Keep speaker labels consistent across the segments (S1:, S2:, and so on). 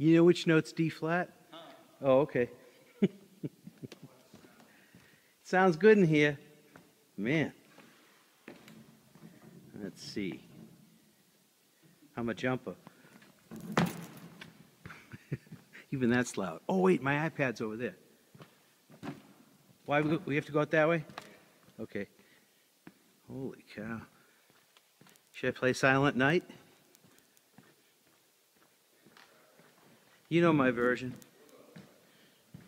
S1: You know which note's D flat? Oh, okay. Sounds good in here. Man. Let's see. I'm a jumper. Even that's loud. Oh, wait, my iPad's over there. Why, we we have to go out that way? Okay. Holy cow. Should I play Silent Night? You know my version.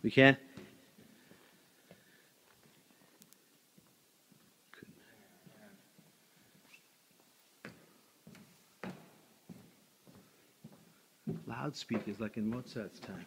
S1: We can't. Loudspeakers like in Mozart's time.